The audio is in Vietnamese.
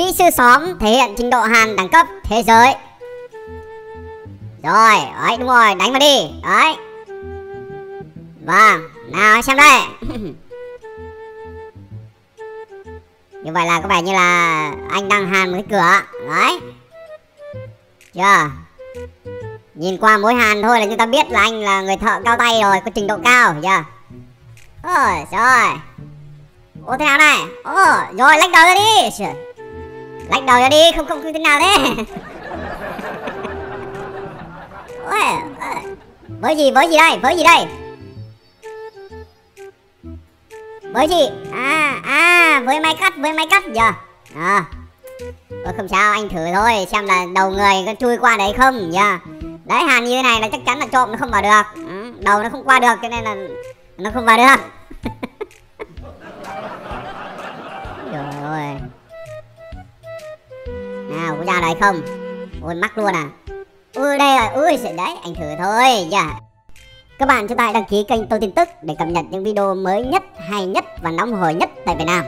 Kỹ sư xóm thể hiện trình độ hàn đẳng cấp thế giới. Rồi, đấy đúng rồi, đánh vào đi. Đấy. Vâng, nào xem đây. Như vậy là có vẻ như là anh đang hàn một cái cửa. Đấy. Chưa? Nhìn qua mối hàn thôi là chúng ta biết là anh là người thợ cao tay rồi Có trình độ cao, chưa? Ôi, rồi Ô thế nào này Ô, rồi lách đầu ra đi lạnh Lách đầu ra đi, không không, không thế nào thế. Ôi. Với gì, với gì đây, với gì đây? Với gì? À à với máy cắt với máy cắt giờ à ờ. Ôi, không sao anh thử thôi xem là đầu người có chui qua đấy không nhá đấy hàn như thế này là chắc chắn là trộm nó không vào được. Ừ, đầu nó không qua được cho nên là nó không vào được. Trời ơi ra đây không? Ôi mắc luôn à? Ui đây rồi. Ui đấy anh thử thôi dạ. Các bạn cho ta đăng ký kênh Tôi Tin Tức để cập nhật những video mới nhất, hay nhất và nóng hổi nhất tại Việt Nam.